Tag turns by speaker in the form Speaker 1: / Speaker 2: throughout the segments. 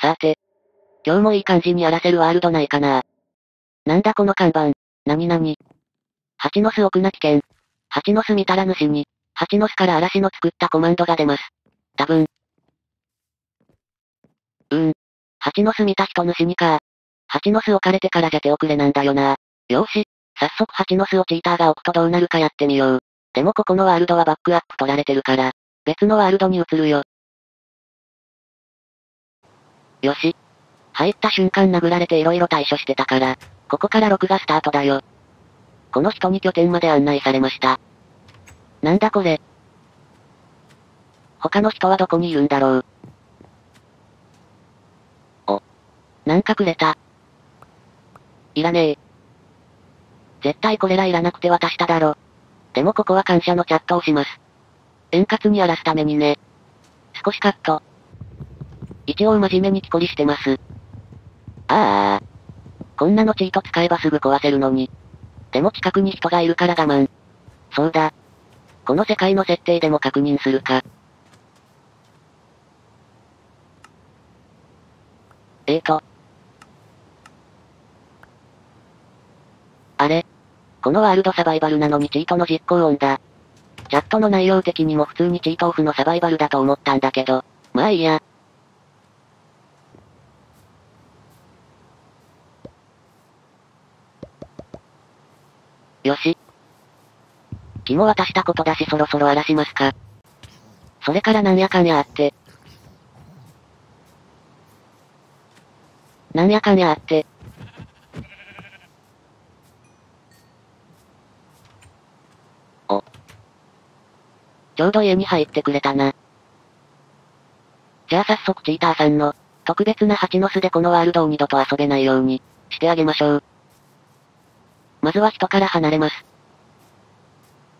Speaker 1: さて。今日もいい感じにやらせるワールドないかななんだこの看板。なになに蜂の巣奥な危険。蜂の巣見たら主に、蜂の巣から嵐の作ったコマンドが出ます。多分。うん。蜂の巣見た人主にか。蜂の巣置かれてからじゃ手遅れなんだよな。よし。早速蜂の巣をチーターが置くとどうなるかやってみよう。でもここのワールドはバックアップ取られてるから、別のワールドに移るよ。よし。入った瞬間殴られて色々対処してたから、ここから録画スタートだよ。この人に拠点まで案内されました。なんだこれ。他の人はどこにいるんだろう。お。なんかくれた。いらねえ。絶対これらいらなくて渡しただろ。でもここは感謝のチャットをします。円滑に荒らすためにね。少しカット。一応真面目に木こりしてます。ああ。こんなのチート使えばすぐ壊せるのに。でも近くに人がいるから我慢。そうだ。この世界の設定でも確認するか。えーと。あれ？このワールドサバイバルなのにチートの実行音だ。チャットの内容的にも普通にチートオフのサバイバルだと思ったんだけど、まあいいや。よし。気も渡したことだしそろそろ荒らしますか。それからなんやかんやあって。なんやかんやあって。お。ちょうど家に入ってくれたな。じゃあ早速チーターさんの、特別な蜂の巣でこのワールドを二度と遊べないように、してあげましょう。まずは人から離れます。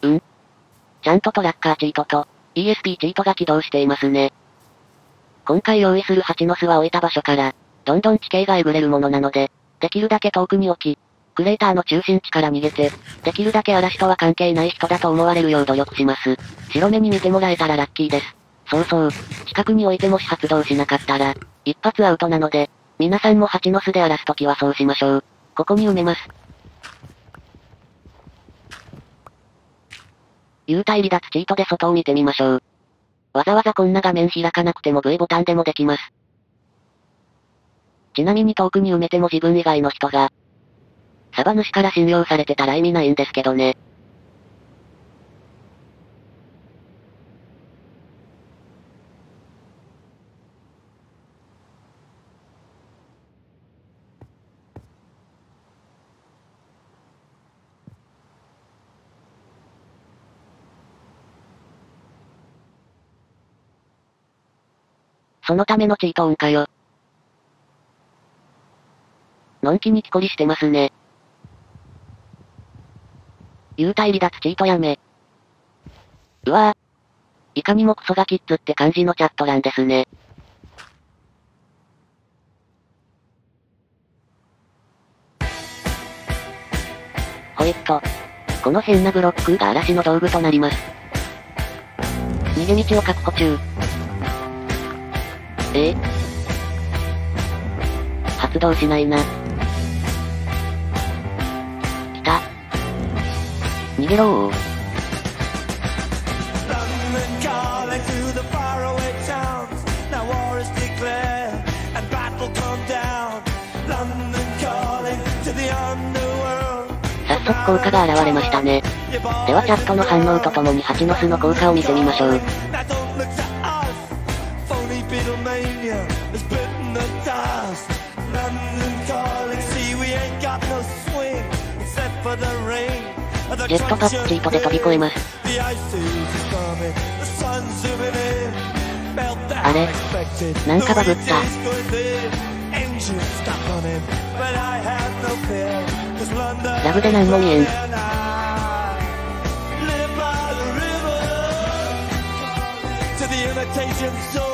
Speaker 1: うんちゃんとトラッカーチートと、ESP チートが起動していますね。今回用意する蜂の巣は置いた場所から、どんどん地形がえぐれるものなので、できるだけ遠くに置き、クレーターの中心地から逃げて、できるだけ嵐とは関係ない人だと思われるよう努力します。白目に見てもらえたらラッキーです。そうそう、近くに置いてもし発動しなかったら、一発アウトなので、皆さんも蜂の巣で荒らすときはそうしましょう。ここに埋めます。幽体離脱チートで外を見てみましょう。わざわざこんな画面開かなくても V ボタンでもできます。ちなみに遠くに埋めても自分以外の人が、サバ主から信用されてたら意味ないんですけどね。そのためのチート音かよ。のんきに木こりしてますね。幽体離脱チートやめ。うわぁ。いかにもクソガキッズって感じのチャット欄ですね。ほえっと。この変なブロックが嵐の道具となります。逃げ道を確保中。え？え発動しないな。来た。逃げろー。早速効果が現れましたね。ではチャットの反応とともに蜂の巣の効果を見てみましょう。Beatlemania is bitten the dust. London calling, see we ain't got no swing except for the rain. ジェットパッチートで飛び越えます。あれなんかバグった。ラブで何も見えん。Imitation zone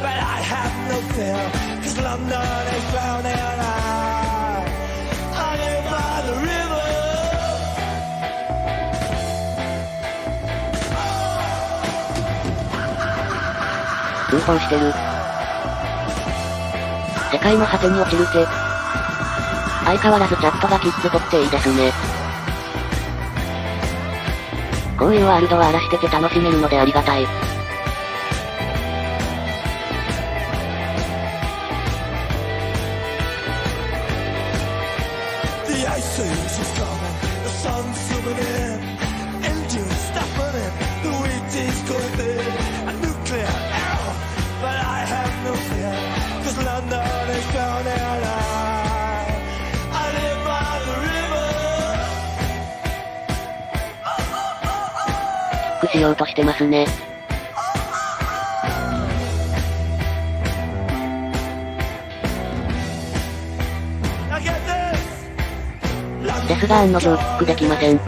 Speaker 2: but I have no fear. Cause London is drowning I, I live by the river.
Speaker 1: 通報してる。世界の果てに落ちるけ。相変わらずチャットがキッズっぽくていいですね。こういうワールドは荒らしてて楽しめるのでありがたい。しようとしてますね。ですが案の定キックできません。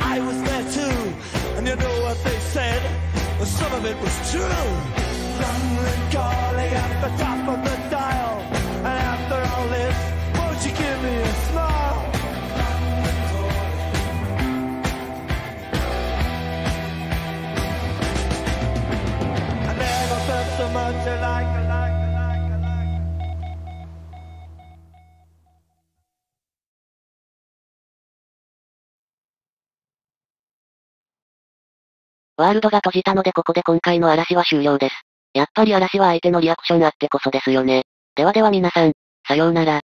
Speaker 1: ワールドが閉じたのでここで今回の嵐は終了です。やっぱり嵐は相手のリアクションあってこそですよね。ではでは皆さん、さようなら。